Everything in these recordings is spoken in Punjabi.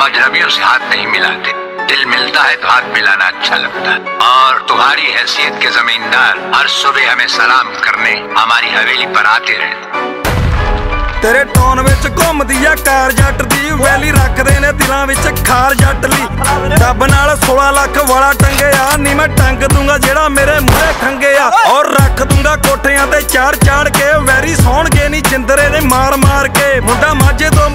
हम अजनबियों से हाथ नहीं मिलाते दिल मिलता है तो हाथ मिलाना अच्छा लगता है और तुम्हारी हैसियत के जमींदार हर सुबह हमें सलाम करने हमारी हवेली पर आते रहते ਤੇਰੇ ਟੌਨ ਵਿੱਚ ਘੁੰਮਦੀ ਆ ਕਾਰ ਜੱਟ ਦੀ ਵੈਲੀ ਰੱਖਦੇ ਨੇ ਦਿਲਾਂ ਵਿੱਚ ਖਾਰ ਜੱਟ ਲਈ ਰੱਬ ਨਾਲ 16 ਲੱਖ ਵਾਲਾ ਟੰਗਿਆ ਨੀ ਮੈਂ ਟੰਗ ਦੂੰਗਾ ਜਿਹੜਾ ਮੇਰੇ ਮੂਹਰੇ ਖੰਗਿਆ ਔਰ ਰੱਖ ਦੂੰਗਾ ਕੋਠਿਆਂ ਤੇ ਚਾੜ ਚਾੜ ਕੇ ਵੈਰੀ ਸੌਣਗੇ ਨਹੀਂ ਜਿੰਦਰੇ ਦੇ ਮਾਰ ਮਾਰ ਕੇ ਮੁੰਡਾ ਮਾਝੇ ਤੋਂ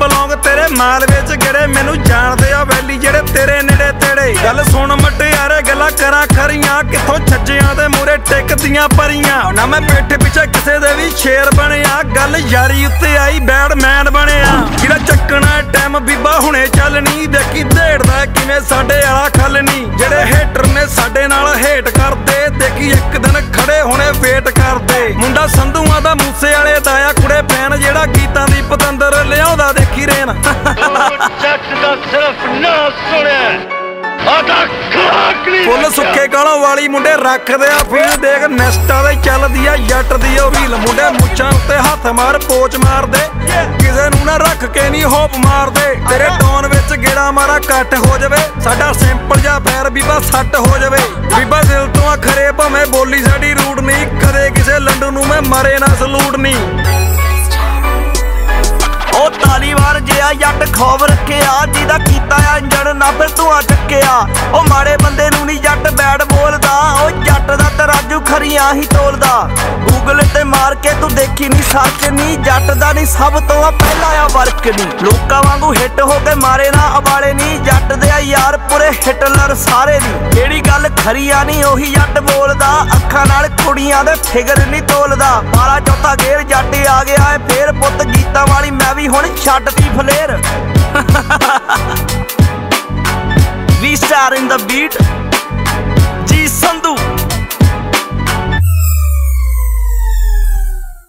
ਬਲੌਂਗ ਤੇਰੇ ਮਾਲ ਵਿੱਚ ਗੜੇ ਮੈਨੂੰ ਜਾਣਦੇ ਆ ਵੈਲੀ ਜਿਹੜੇ ਤੇਰੇ ਨੇੜੇ ਤੇੜੇ। ਗੱਲ ਸੁਣ ਮਟਿਆਰੇ ਗੱਲਾਂ ਕਰਾਂ ਖਰੀਆਂ। ਕਿੱਥੋਂ ਛੱਜਿਆਂ ਦੇ ਮੂਹਰੇ ਟਿਕਦੀਆਂ ਪਰੀਆਂ। ਨਾ ਮੈਂ ਪਿੱਠ ਪਿੱਛੇ ਕਿਸੇ ਦੇ ਵੀ ਸ਼ੇਰ ਬਣਿਆ। ਗੱਲ ਯਾਰੀ ਉੱਤੇ ਆਈ ਬੈਡਮੈਨ ਬਣਿਆ। ਜਿਹੜਾ ਚੱਕਣਾ ਟਾਈਮ ਬੀਬਾ ਹੁਣੇ ਚੱਲਣੀ ਦੇਖੀ ਢੇੜਦਾ ਕਿਵੇਂ ਸਾਡੇ ਆਲਾ ਖੱਲਣੀ ਜਿਹੜੇ ਹੇਟਰ ਨੇ ਸਾਡੇ ਨਾਲ ਹੇਟ ਕਰਦੇ। ਦੇਖੀ ਇੱਕ ਦਿਨ ਖੜੇ ਹੁਣੇ ਵੇਟ ਕਰਦੇ। ਮੁੰਡਾ ਸੰਧੂਆਂ ਦਾ ਮੂਸੇ ਵਾਲੇ ਦਾ ਦੇਖੀ ਰੇਨ ਜੱਟ ਦਾ ਸਿਰਫ ਨਾ ਸੁਣਿਆ ਆਦਾ ਖਾਕਲੀ ਫੁੱਲ ਸੁੱਕੇ ਕਾਲੋਂ ਵਾਲੀ ਮੁੰਡੇ ਰੱਖਦੇ ਆ ਫੀਲ ਦੇਖ ਨੈਸਟਾ ਦੇ ਚੱਲਦੀ ਆ ਜੱਟ ਦੀ ਉਹ ਰੀਲ ਮੁੰਡੇ ਮੁੱਛਾਂ ਉੱਤੇ ਹੱਥ ਮਾਰ ਪੋਚ ਮਾਰਦੇ। ਕਿਸੇ ਨੂੰ ਨਾ ਰੱਖ ਕੇ ਨਹੀਂ ਹੋਪ ਮਾਰਦੇ। ਤੇਰੇ ਟੌਨ ਵਿੱਚ ਗੇੜਾ ਮਾਰਾ ਕੱਟ ਹੋ ਜਾਵੇ। ਸਾਡਾ ਸਿੰਪਲ ਜਿਹਾ ਫੈਰ ਬੀਬਾ ਸੱਟ ਹੋ ਜਾਵੇ। ਬੀਬਾ ਦਿਲ ਤੋਂ ਆ ਖਰੇ ਭਾਵੇਂ ਬੋਲੀ ਸਾਡੀ ਰੂਟ ਨਹੀਂ ਕਦੇ ਕਿਸੇ ਲੰਡੂ ਨੂੰ ਮੈਂ ਮਾਰੇ ਨਾ ਸਲੂਟ ਨਹੀਂ ਤਾਲੀਵਾਰ ਜੱਟ ਖੌਫ ਰੱਖਿਆ, ਜਿਹਦਾ ਕੀਤਾ ਇੰਜਣ, ਨਾ ਫਿਰ ਧੂਆਂ ਚੱਕਿਆ। ਉਹ ਮਾੜੇ ਬੰਦੇ ਨੂੰ ਨਹੀਂ ਜੱਟ ਬੈਡ ਬੋਲਦਾ, ਉਹ ਜੱਟ ਦਾ ਤਰਾਜੂ ਖਰੀਆਂ ਹੀ ਤੋਲਦਾ। ਗੂਗਲ ਤੇ ਮਾਰ ਕੇ ਤੂੰ ਦੇਖੀ ਨਹੀਂ ਸਰਚ ਨਹੀਂ ਜੱਟ ਦਾ ਨਹੀਂ ਸਭ ਤੋਂ ਆ ਪਹਿਲਾ ਆ ਵਰਕ ਨਹੀਂ ਲੋਕਾਂ ਵਾਂਗੂ ਹਿੱਟ ਹੋ ਕੇ ਮਾਰੇ ਨਾ ਅਵਾਲੇ ਨਹੀਂ ਜੱਟ ਦੇ ਆ ਯਾਰ ਪੂਰੇ ਹਿਟਲਰ ਸਾਰੇ ਨਹੀਂ ਜਿਹੜੀ ਗੱਲ ਖਰੀ ਆ ਨਹੀਂ ਉਹੀ ਜੱਟ ਬੋਲਦਾ, ਅੱਖਾਂ ਨਾਲ ਕੁੜੀਆਂ ਦੇ ਫਿਗਰ ਨਹੀਂ ਤੋਲਦਾ। ਬਾਰਾ ਚੌਥਾ ਗੇਰ ਜੱਟ ਆ ਗਿਆ ਏ, ਫੇਰ ਪੁੱਤ ਗੀਤਾਂ ਵਾਲੀ ਹੁਣ ਛੱਡਤੀ ਫਲੇਰ। ਵੀ ਸਟਾਰ ਇਨ ਦਾ ਬੀਟ